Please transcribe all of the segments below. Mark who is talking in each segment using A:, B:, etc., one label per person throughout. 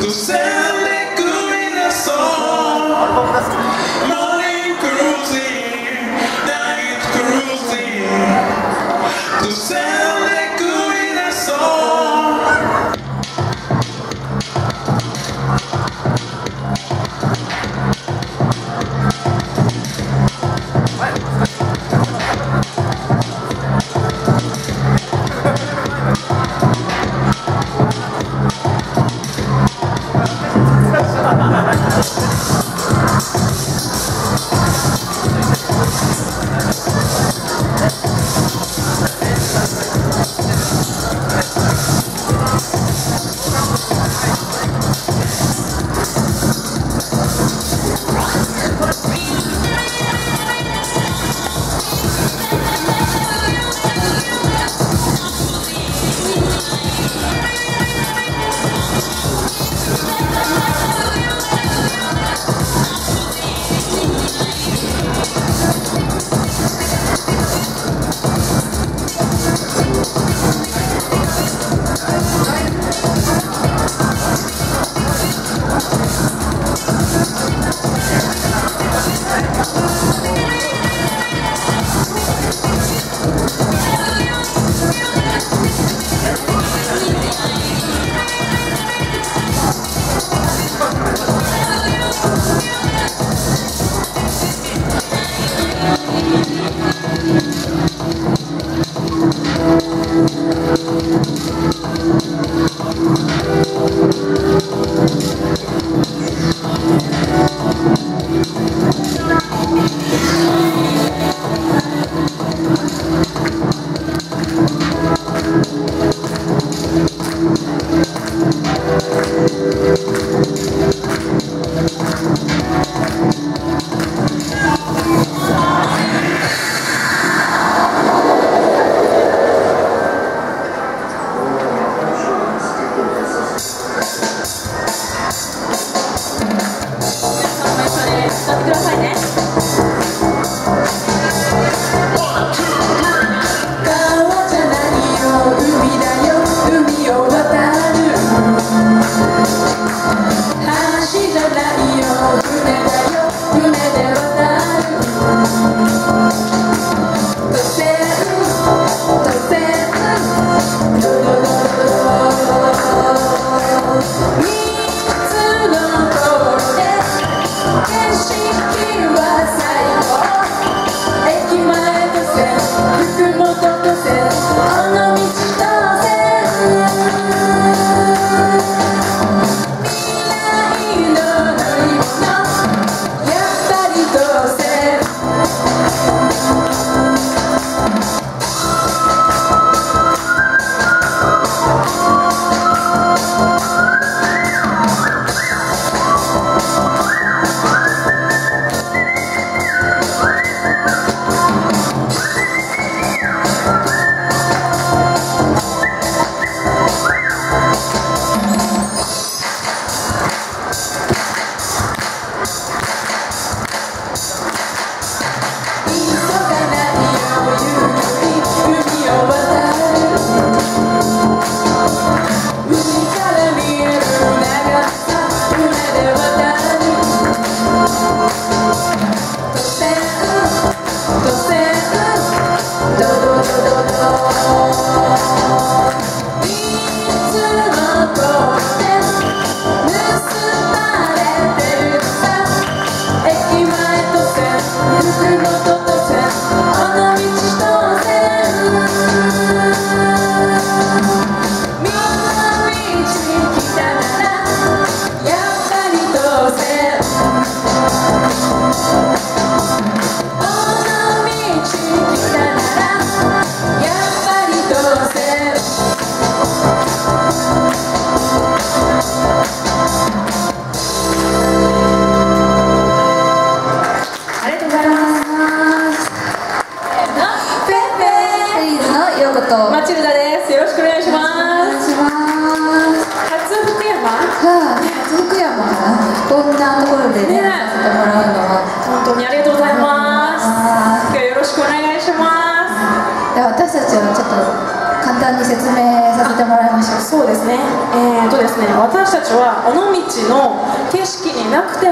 A: Jerusalem.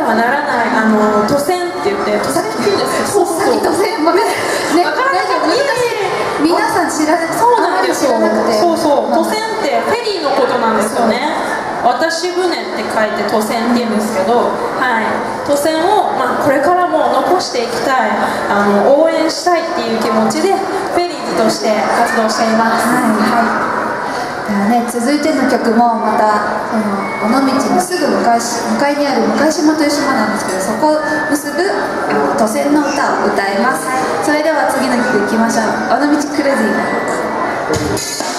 A: はならないあの都線って言って都線って言うんですよ。そう
B: そ都線まあねね
A: 分からないけど
B: 皆さん知らな
A: そうなんですよ。そうそう都線ってフェリーのことなんですよね。私船って書いて都線って言うんですけど、はい、都線を、まあ、これからも残していきたいあの応援したいっていう気持ちでフェリーとして活動しています。
B: はい、はい。ね、続いての曲もまたその尾道のすぐ向かい向かいにある向島という島なんですけどそこを結ぶ都船の歌を歌います。それでは次の曲いきましょう。尾道クルージング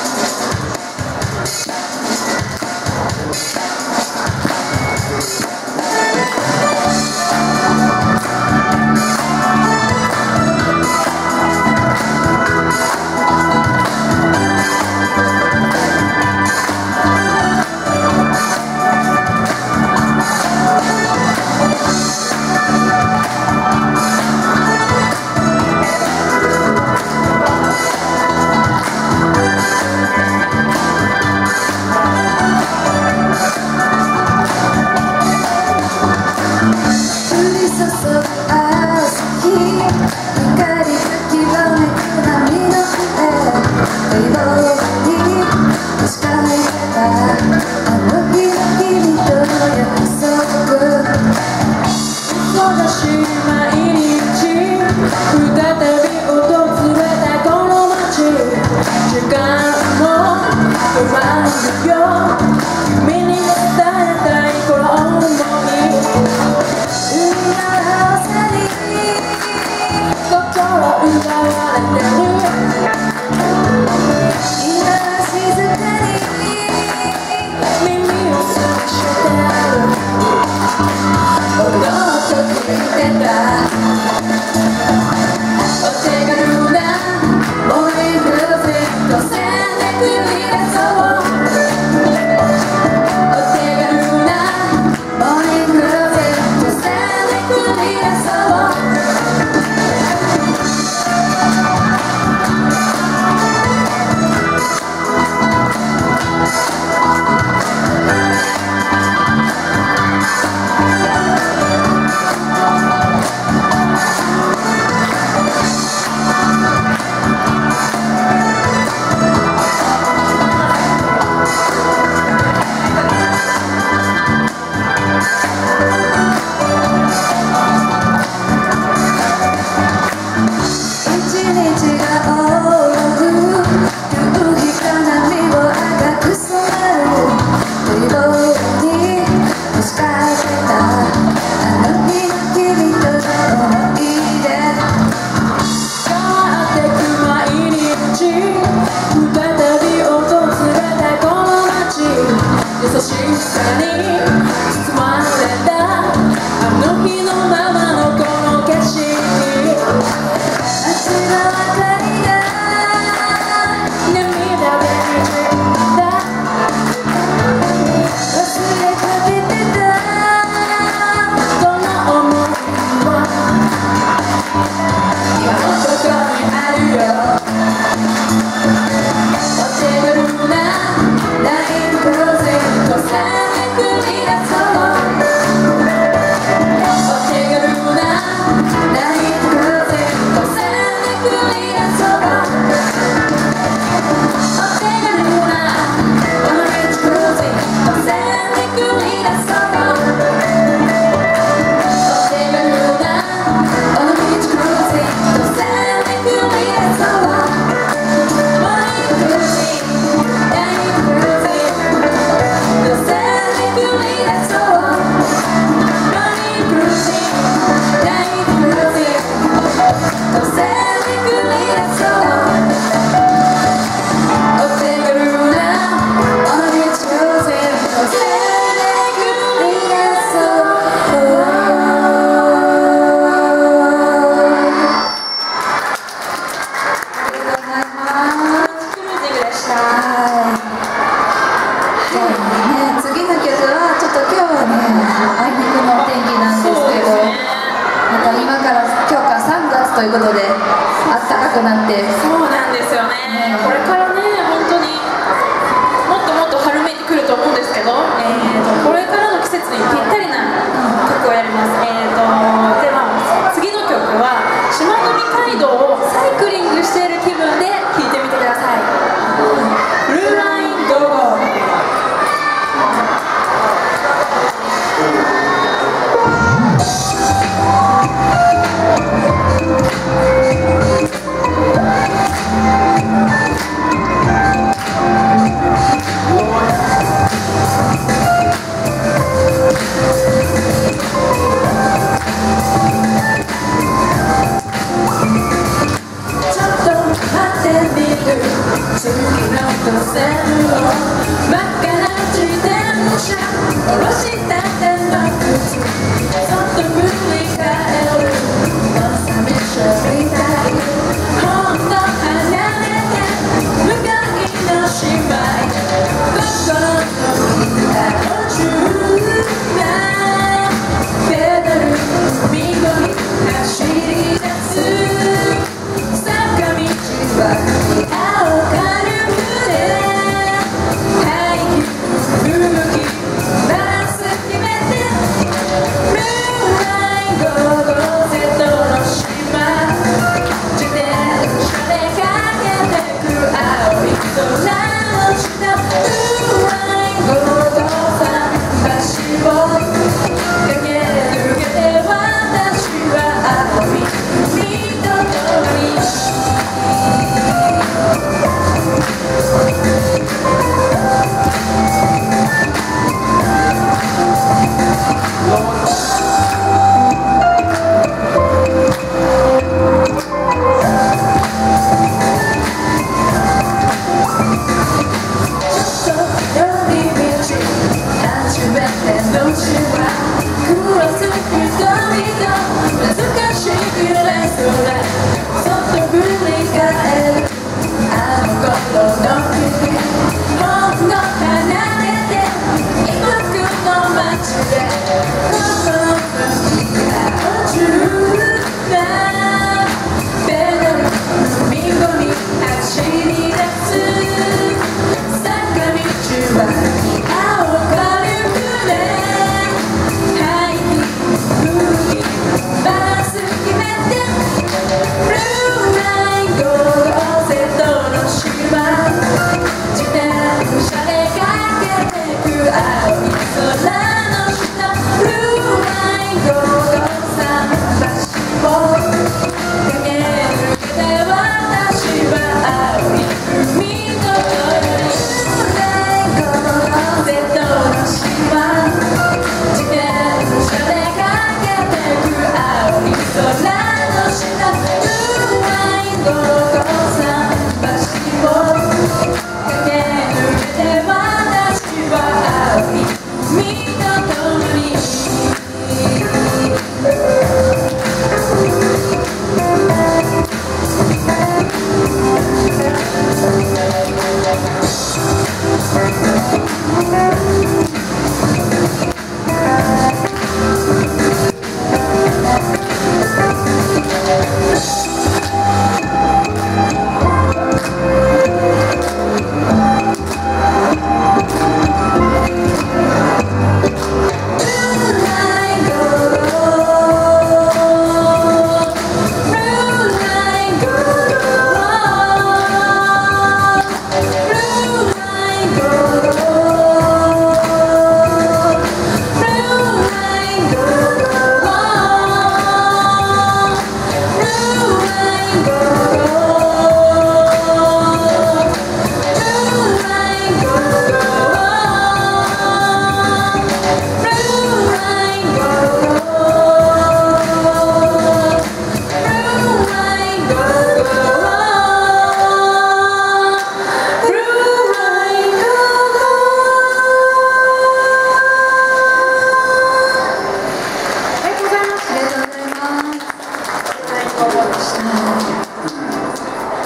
A: 優しいさに包まれ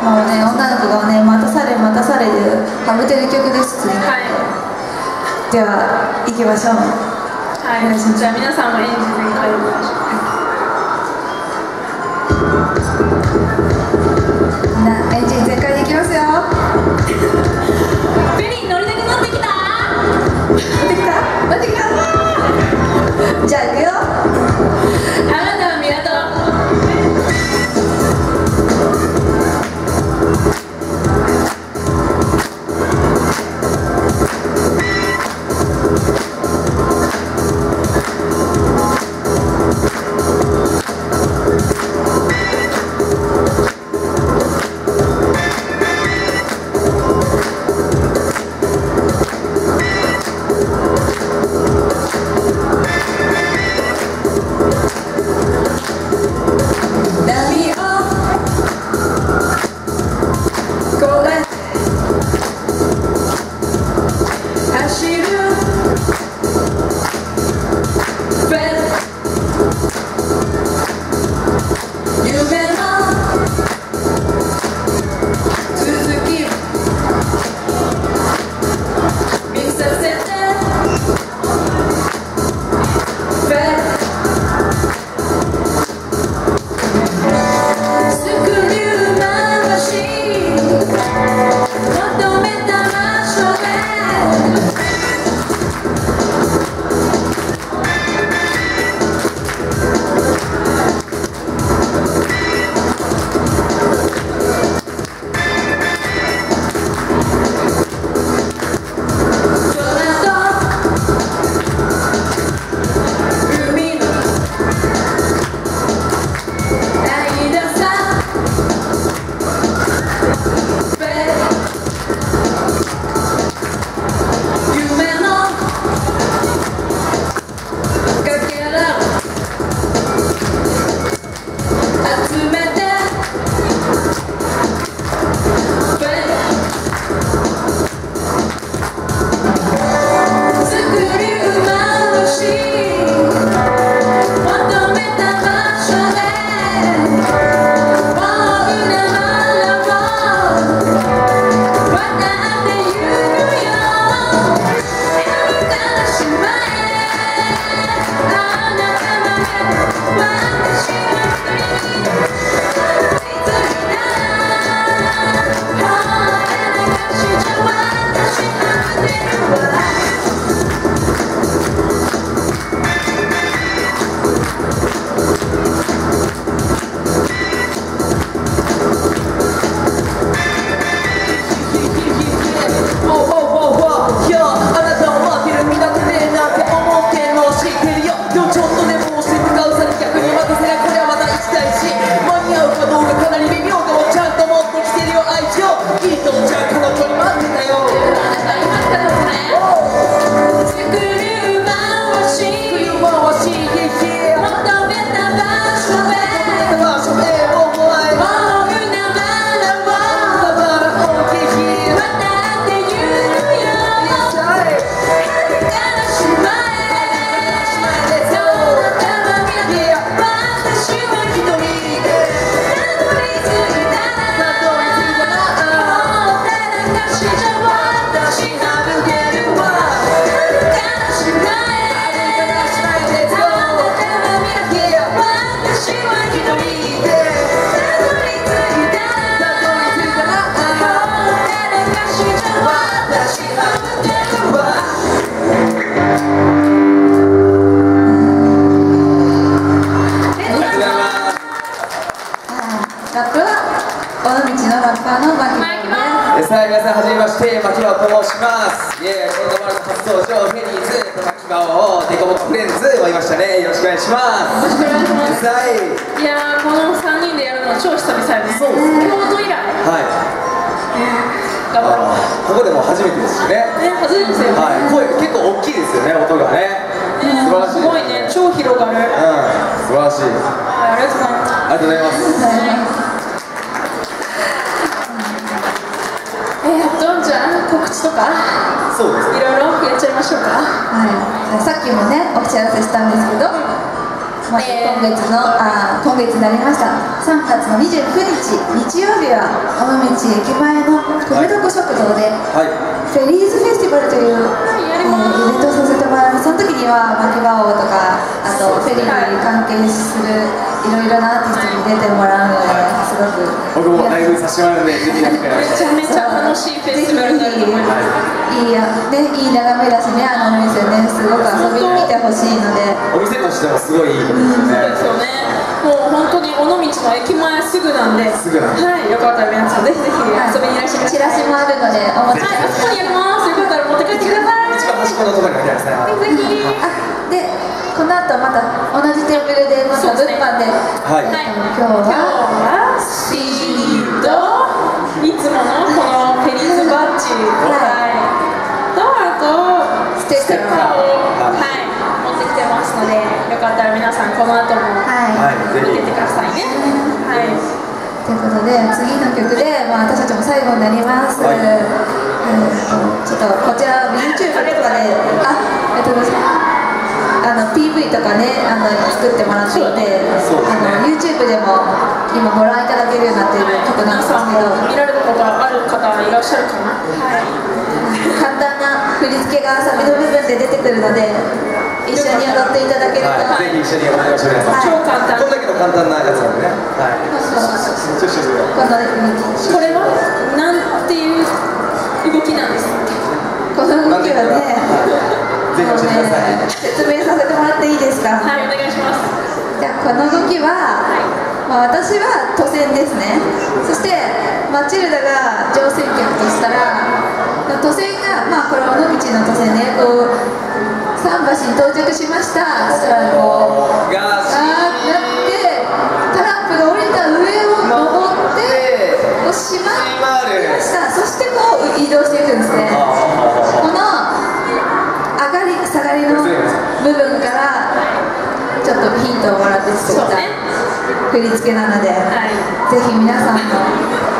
A: もう
B: ね女の子がね待たされ待たされでハムてる曲です次、
A: はい、
B: では行きましょう。
A: はい。じゃあ皆さんも演じていただき
C: ましょう、はい、な初めてですしね。
A: ね初めてですよね。
C: はい。声結構大きいですよね音がね。素晴らしい。
A: すごいね。超広がる。はい
C: うん素晴らしい。
A: ありがとうございます。
C: ありがとうございます。
A: えーっとじゃあ告知とか？
C: そうですね。
A: いろいろやっちゃいましょうか。
B: はい、さっきもねお知らせしたんですけど、まあ、今月のあ今月になりました。3月の29日日曜日は尾道駅前の米どこ食堂で、
C: はい。
B: フェリーズフェスティバルという、
A: はいや
B: えーイベントをさせてもらいますその時には牧場王とかあとフェリーに関係するいろいろなアーティストに出てもらうのですごく
C: 僕もライブさせてもらうのでぜひやってくだ
A: めちゃめちゃ楽しいフェスティバルになると思います。
B: いいやねいい眺めだしねあのお店ねすごく遊びに来てほしいので。
C: お店としてもすごいいいことですよ
A: そう
C: ね
A: ですよね本当に尾道の駅前すぐなんで。はいよかったら皆さんぜひぜひ遊びにいらっしゃい。
B: チラシもあるのでお持ち
A: はい。あそこにありますよかったら持って帰ってください。
C: 一番端っこのところにてありますね
A: ぜひ
B: あでこの後また同じテーブルでまた物販で、
C: はい。
A: はい
B: 今日
A: 今日
B: は
A: はい。とい
B: うことで次の曲で、まあ、私たちも最後になります、
C: はい。
B: えーちょっとこちら YouTube とかであえっとあの PV とかねあの作ってもらっていて、
C: ね。
B: あの YouTube でも今ご覧いただけるようになっている曲なんです
A: 皆さん
B: けど。
A: も見られたことある方いらっしゃるかな？はい。
B: 簡単な振り付けがサビの部分で出てくるので一緒に踊っていただけると、
C: はい、ぜひ一緒に踊りましょう皆さん、
B: はい。
A: 超簡単。
C: こんだけの簡単なやつなんでね。はい。ちょっとちょっと
B: この
A: これはなんていう動きなんですか？
B: この動きはね
C: ぜひ教えてください。
B: 説明させてもらっていいですか、
A: はいお願いします。
B: じゃあこの動きは、まあ、私は都線ですね。そしてマチルダが乗船客としたら都線がまあこれ尾道の都線ね。こう桟橋に到着しました。そしたらこう
C: が
B: あーなってタラップが降りた上を登ってこう閉まりました。そしてこう移動していくんですね。この上がり下がりの部分からちょっとヒントをもらって作った振り付けなので、
A: はい。
B: ぜひ皆さんも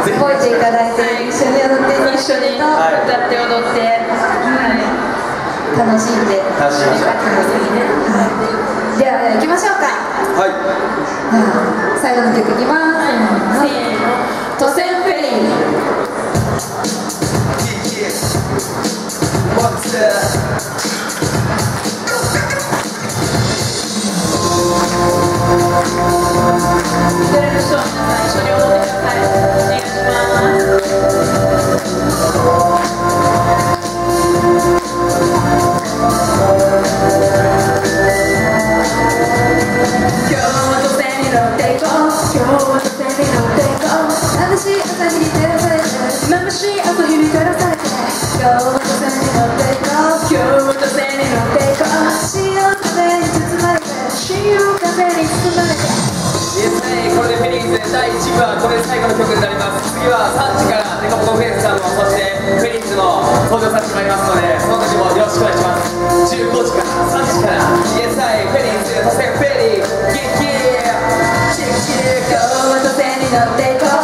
B: 覚えていただいて
A: はい。
B: 一緒に踊って
A: 一緒に歌って踊って。はい
B: 楽しんで、
C: 楽しみましょう
B: はい、行きましょうか。
C: はい。
B: では最後の曲いきます、
A: せーの。都線フェリー
C: What's that? 曲になります。次は3時からデコボコフェンスさんもそしてフェリーズの登場させてもらいますのでその時もよろしくお願いします。15時から3時からイエスアイフェリーズ都線フェリー元気チェッチェ
A: 今日は都線に乗っていこう。